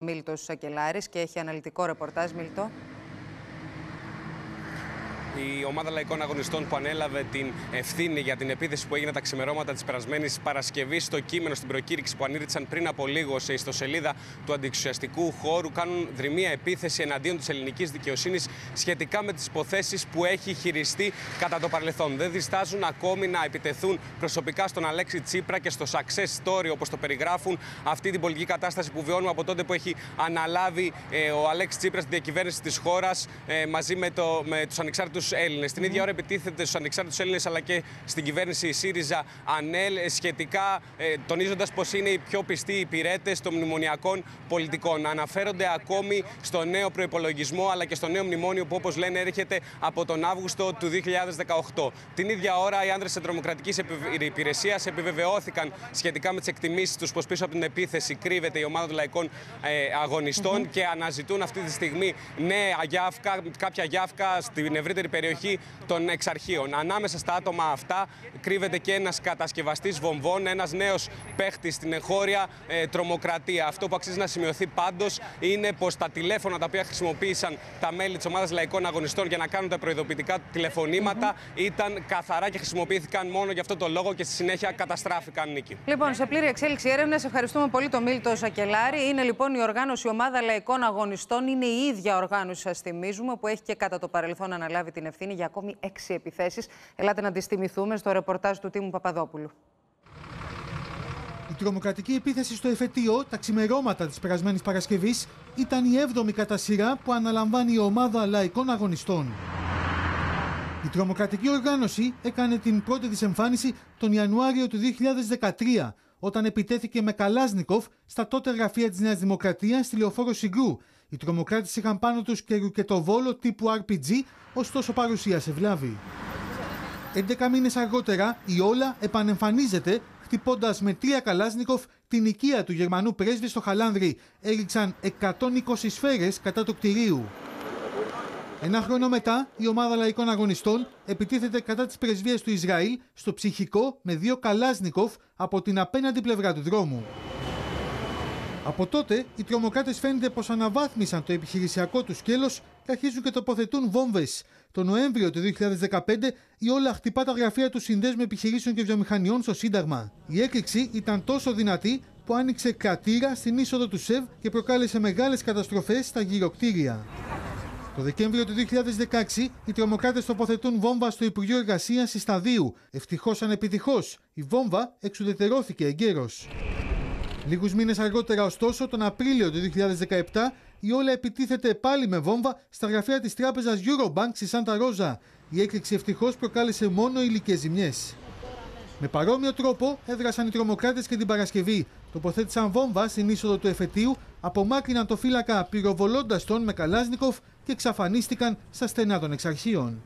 Μίλτος Σακελάρης και έχει αναλυτικό ρεπορτάζ. Μίλτο. Η ομάδα λαϊκών αγωνιστών που ανέλαβε την ευθύνη για την επίθεση που έγινε τα ξημερώματα της περασμένης Παρασκευής στο κείμενο στην προκήρυξη που ανήρτησαν πριν από λίγο σε ιστοσελίδα του αντιξουσιαστικού χώρου κάνουν δρυμία επίθεση εναντίον της ελληνικής δικαιοσύνης σχετικά με τις υποθέσεις που έχει χειριστεί κατά το παρελθόν. Δεν διστάζουν ακόμη να επιτεθούν προσωπικά στον Αλέξη Τσίπρα και στο success story όπως το περιγράφουν αυτή την πολιτική κατάσταση που βιώνουμε από τότε που έχει αναλάβει ε, ο Αλέξης Τσίπρας τη διακυβέρνηση της χώρας ε, μαζί με, το, με τους ανεξάρτητους Έλληνες. Την ίδια ώρα επιτίθεται στους ανεξάρτητους Έλληνες αλλά και στην κυβέρνηση ΣΥΡΙΖΑ ΑΝΕΛ σχετικά ε, τονίζοντας πως είναι οι πιο πιστοί υπηρέτες των μνημονιακών πολιτικών. Αναφέρονται ακόμη στο νέο προπολογισμό αλλά και στο νέο μνημόνιο που όπως λένε έρχεται από τον Αύγουστο του 2018. Την ίδια ώρα οι άνδρες της τρομοκρατικής υπηρεσίας επιβεβαιώθηκαν σχετικά με τις εκτιμήσεις τους πως πίσω από την επίθεση κρύβεται η ομάδα των λαϊκών ε, αγωνιστών και αναζητούν αυτή τη στιγμή νέα γιάφκα, κάποια γιάφκα στην ευρύτερη περιοχή των εξαρχείων. Ανάμεσα στα άτομα αυτά κρύβεται και ένας κατασκευαστής βομβών, ένας νέος παίχτης στην εγχώρια ε, τρομοκρατία. Αυτό που αξίζει να σημειωθεί πάντως είναι πως τα τηλέφωνα τα οποία χρησιμοποίησαν τα μέλη της ομάδας λαϊκών αγωνιστών για να κάνουν τα προειδοποιητικά τηλεφωνήματα ήταν καθαρά και χρησιμοποιήθηκαν μόνο για αυτό το λόγο και στη συνέχεια καταστράφηκαν νίκη. Λοιπόν, σε πλήρη εξέλιξη έρευνες, ευχαριστούμε πολύ τον Μίλτο Σακελάρη. Είναι λοιπόν η οργάνωση Ομάδα Λαϊκών Αγωνιστών. Είναι η ίδια οργάνωση, σας θυμίζουμε, που έχει και κατά το παρελθόν αναλάβει την ευθύνη για ακόμη έξι επιθέσεις. Ελάτε να τις θυμηθούμε στο ρεπορτάζ του Τίμου Παπαδόπουλου. Η τρομοκρατική επίθεση στο εφετείο, τα ξημερώματα της περασμένης Παρασκευής, ήταν η έβδομη κατά σειρά που αναλαμβάνει η ομάδα λαϊκών αγωνιστών. Η τρομοκρατική οργάνωση έκανε την πρώτη της εμφάνιση τον Ιανουάριο του 2013, όταν επιτέθηκε με Καλάζνικοφ στα τότε γραφεία της Νέας Δημοκρατίας στη Λεωφόρο Συγκρού. Οι τρομοκράτες είχαν πάνω τους και ρουκετοβόλο τύπου RPG, ωστόσο παρουσίασε βλάβη. 11 μήνες αργότερα η Όλα επανεμφανίζεται χτυπώντας με τρία Καλάζνικοφ την οικία του Γερμανού πρέσβη στο Χαλάνδρι. Έριξαν 120 σφαίρες κατά του κτηρίου. Ένα χρόνο μετά, η ομάδα λαϊκών αγωνιστών επιτίθεται κατά της πρεσβείας του Ισραήλ στο ψυχικό με δύο Καλάζνικοφ από την απέναντι πλευρά του δρόμου. Από τότε, οι τρομοκράτες φαίνεται πως αναβάθμισαν το επιχειρησιακό τους σκέλος και αρχίζουν και τοποθετούν βόμβες. Το Νοέμβριο του 2015, η όλα χτυπά τα γραφεία του Συνδέσμου Επιχειρήσεων και Βιομηχανιών στο Σύνταγμα. Η έκρηξη ήταν τόσο δυνατή που άνοιξε κρατήρα στην είσοδο του ΣΕΒ και προκάλεσε μεγάλες καταστροφές στα γυροκτήρια. Το Δεκέμβριο του 2016, οι τρομοκράτες τοποθετούν βόμβα στο Υπουργείο Εργασίας Σταδίου. Ευτυχώς ανεπιτυχώ, η βόμβα εξουδετερώθηκε εγκαίρως. Λίγους μήνες αργότερα, ωστόσο, τον Απρίλιο του 2017, η Όλα επιτίθεται πάλι με βόμβα στα γραφεία της τράπεζας Eurobank στη Σάντα Ρόζα. Η έκρηξη ευτυχώς προκάλεσε μόνο υλικές ζημιές. Με παρόμοιο τρόπο έδρασαν οι τρομοκράτες και την Παρασκευή. Τοποθέτησαν βόμβα στην είσοδο του εφετείου, απομάκρυναν το φύλακα πυροβολώντας τον με Καλάζνικοφ και εξαφανίστηκαν στα στενά των εξαρχείων.